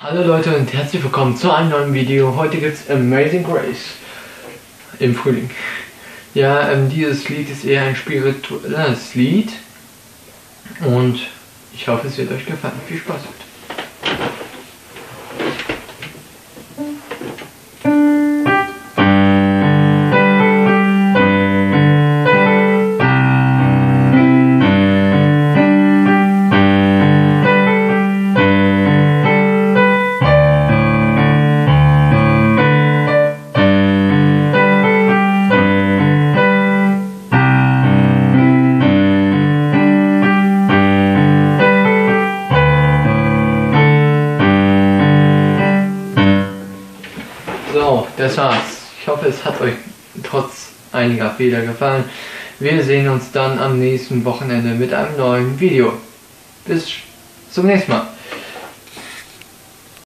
Hallo Leute und herzlich willkommen zu einem neuen Video. Heute gibt es Amazing Grace im Frühling. Ja, ähm, dieses Lied ist eher ein spirituelles Lied und ich hoffe es wird euch gefallen. Viel Spaß mit. So, das war's. Ich hoffe, es hat euch trotz einiger Fehler gefallen. Wir sehen uns dann am nächsten Wochenende mit einem neuen Video. Bis zum nächsten Mal.